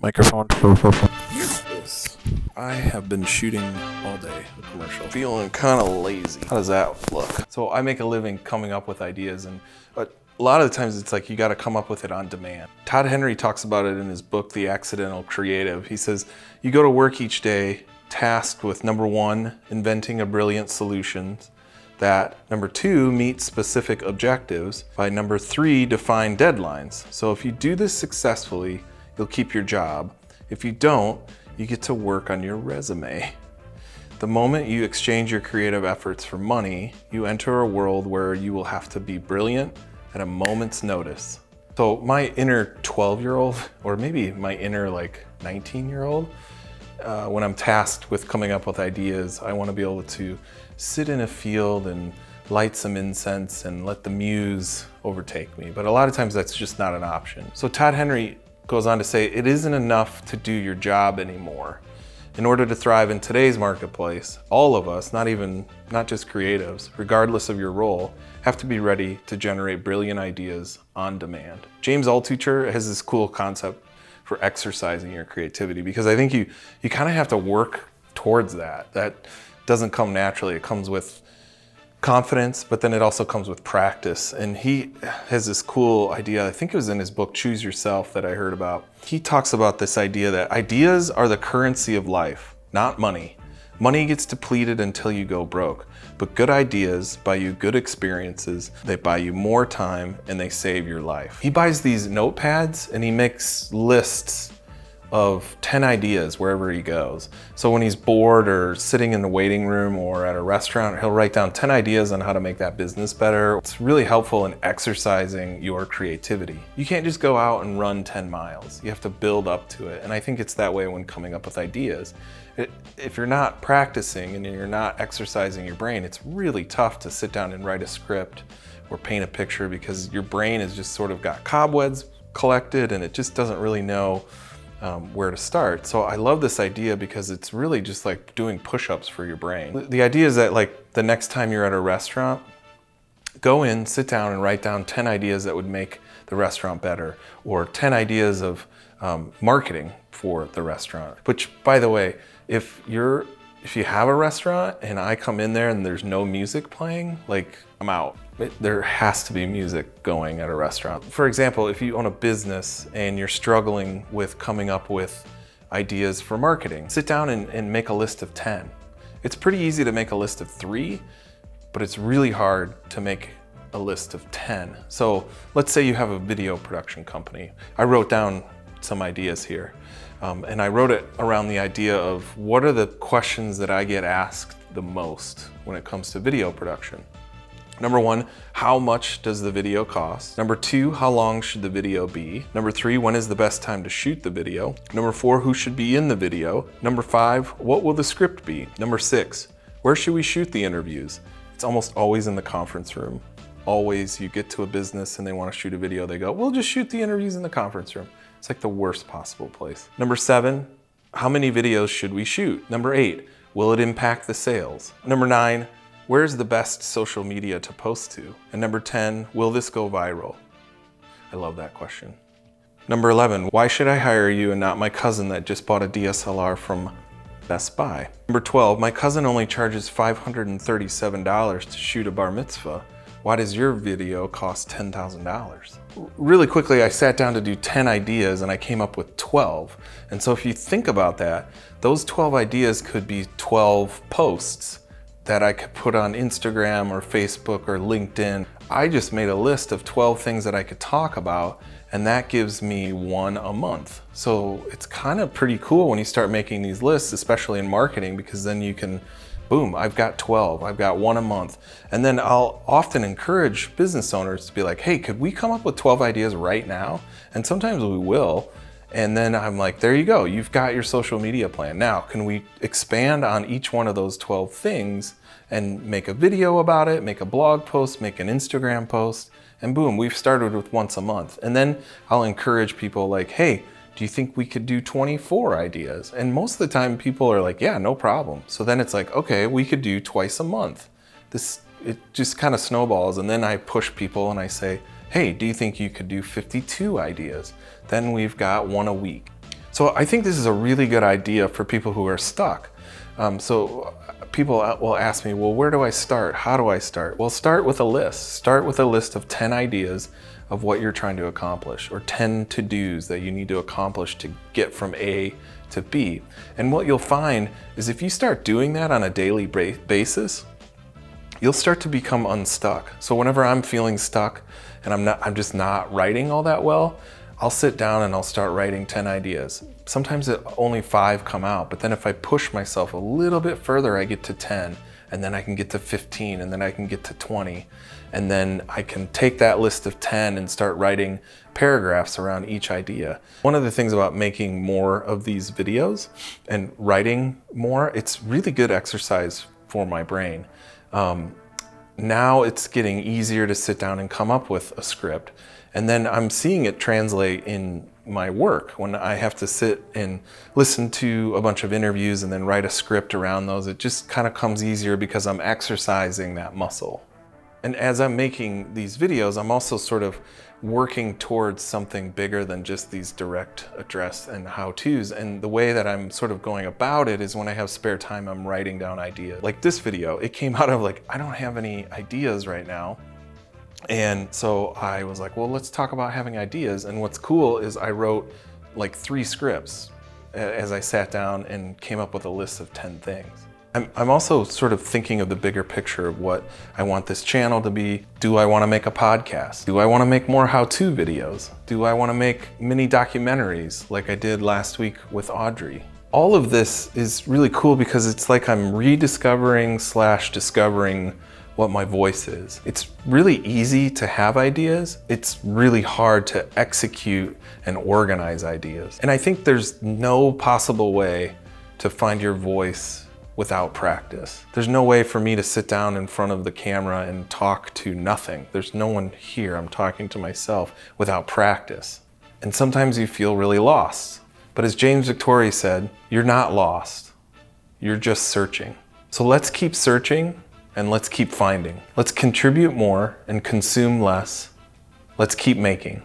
Microphone. I have been shooting all day a commercial. Feeling kind of lazy. How does that look? So I make a living coming up with ideas and but a lot of the times it's like you got to come up with it on demand. Todd Henry talks about it in his book, The Accidental Creative. He says, you go to work each day tasked with number one, inventing a brilliant solution that number two, meet specific objectives. By number three, define deadlines. So if you do this successfully, you'll keep your job. If you don't, you get to work on your resume. The moment you exchange your creative efforts for money, you enter a world where you will have to be brilliant at a moment's notice. So my inner 12 year old, or maybe my inner like 19 year old, uh, when I'm tasked with coming up with ideas, I want to be able to sit in a field and light some incense and let the muse overtake me. But a lot of times that's just not an option. So Todd Henry goes on to say, it isn't enough to do your job anymore. In order to thrive in today's marketplace, all of us, not even, not just creatives, regardless of your role, have to be ready to generate brilliant ideas on demand. James Altucher has this cool concept for exercising your creativity because I think you, you kind of have to work towards that. That doesn't come naturally. It comes with confidence, but then it also comes with practice. And he has this cool idea, I think it was in his book, Choose Yourself, that I heard about. He talks about this idea that ideas are the currency of life, not money. Money gets depleted until you go broke, but good ideas buy you good experiences, they buy you more time, and they save your life. He buys these notepads and he makes lists of 10 ideas wherever he goes. So when he's bored or sitting in the waiting room or at a restaurant, he'll write down 10 ideas on how to make that business better. It's really helpful in exercising your creativity. You can't just go out and run 10 miles. You have to build up to it. And I think it's that way when coming up with ideas. It, if you're not practicing and you're not exercising your brain, it's really tough to sit down and write a script or paint a picture because your brain has just sort of got cobwebs collected and it just doesn't really know um, where to start. So I love this idea because it's really just like doing push-ups for your brain. The idea is that like the next time you're at a restaurant, go in, sit down and write down 10 ideas that would make the restaurant better or 10 ideas of um, marketing for the restaurant. Which by the way, if you're if you have a restaurant and I come in there and there's no music playing, like I'm out. It, there has to be music going at a restaurant. For example, if you own a business and you're struggling with coming up with ideas for marketing, sit down and, and make a list of 10. It's pretty easy to make a list of three, but it's really hard to make a list of 10. So let's say you have a video production company. I wrote down some ideas here. Um, and I wrote it around the idea of what are the questions that I get asked the most when it comes to video production. Number one, how much does the video cost? Number two, how long should the video be? Number three, when is the best time to shoot the video? Number four, who should be in the video? Number five, what will the script be? Number six, where should we shoot the interviews? It's almost always in the conference room. Always, you get to a business and they want to shoot a video, they go, we'll just shoot the interviews in the conference room. It's like the worst possible place. Number seven, how many videos should we shoot? Number eight, will it impact the sales? Number nine, where's the best social media to post to? And number 10, will this go viral? I love that question. Number 11, why should I hire you and not my cousin that just bought a DSLR from Best Buy? Number 12, my cousin only charges $537 to shoot a bar mitzvah why does your video cost $10,000? Really quickly, I sat down to do 10 ideas and I came up with 12. And so if you think about that, those 12 ideas could be 12 posts that I could put on Instagram or Facebook or LinkedIn. I just made a list of 12 things that I could talk about and that gives me one a month. So it's kind of pretty cool when you start making these lists, especially in marketing, because then you can boom, I've got 12, I've got one a month. And then I'll often encourage business owners to be like, hey, could we come up with 12 ideas right now? And sometimes we will. And then I'm like, there you go, you've got your social media plan. Now, can we expand on each one of those 12 things and make a video about it, make a blog post, make an Instagram post, and boom, we've started with once a month. And then I'll encourage people like, hey, do you think we could do 24 ideas? And most of the time people are like, yeah, no problem. So then it's like, okay, we could do twice a month. This, it just kind of snowballs. And then I push people and I say, hey, do you think you could do 52 ideas? Then we've got one a week. So I think this is a really good idea for people who are stuck. Um, so people will ask me, well, where do I start? How do I start? Well, start with a list. Start with a list of 10 ideas of what you're trying to accomplish or 10 to-dos that you need to accomplish to get from A to B. And what you'll find is if you start doing that on a daily basis, you'll start to become unstuck. So whenever I'm feeling stuck and I'm not I'm just not writing all that well, I'll sit down and I'll start writing 10 ideas. Sometimes it, only five come out, but then if I push myself a little bit further, I get to 10 and then I can get to 15 and then I can get to 20 and then I can take that list of 10 and start writing paragraphs around each idea. One of the things about making more of these videos and writing more, it's really good exercise for my brain. Um, now it's getting easier to sit down and come up with a script. And then I'm seeing it translate in my work when I have to sit and listen to a bunch of interviews and then write a script around those. It just kind of comes easier because I'm exercising that muscle. And as I'm making these videos, I'm also sort of working towards something bigger than just these direct address and how-tos. And the way that I'm sort of going about it is when I have spare time, I'm writing down ideas. Like this video, it came out of like, I don't have any ideas right now. And so I was like, well, let's talk about having ideas. And what's cool is I wrote like three scripts as I sat down and came up with a list of 10 things. I'm, I'm also sort of thinking of the bigger picture of what I want this channel to be. Do I want to make a podcast? Do I want to make more how-to videos? Do I want to make mini documentaries like I did last week with Audrey? All of this is really cool because it's like I'm rediscovering slash discovering what my voice is. It's really easy to have ideas. It's really hard to execute and organize ideas. And I think there's no possible way to find your voice without practice. There's no way for me to sit down in front of the camera and talk to nothing. There's no one here. I'm talking to myself without practice. And sometimes you feel really lost. But as James Victore said, you're not lost. You're just searching. So let's keep searching and let's keep finding. Let's contribute more and consume less. Let's keep making.